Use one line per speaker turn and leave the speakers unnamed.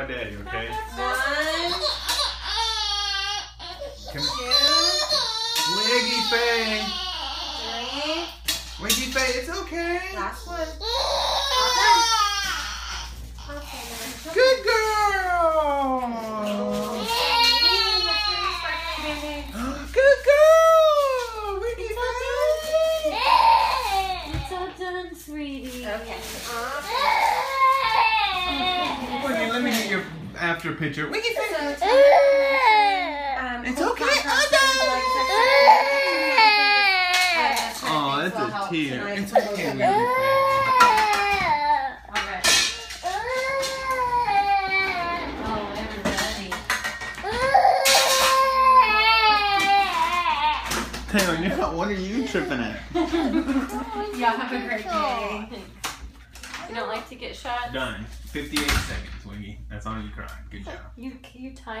my daddy, okay?
One,
Come
two,
Wiggy Faye.
three.
Wiggy Faye, it's okay.
Last one. All done. Okay, then.
Good girl. Good girl. Wiggy Faye.
It's all done, sweetie.
Okay.
Wiggy, let me get your after picture. Wiggy Faye.
Um,
It's okay.
contrast
I'm
and like section.
Oh,
Things
that's a tear. It's okay, Wiggy Faye.
All right.
Oh, everybody.
Taylan, what are you tripping at?
Y'all have a great day.
You don't like to get shot?
Done. 58 seconds, Wiggy. That's all you cried. Good job.
You you time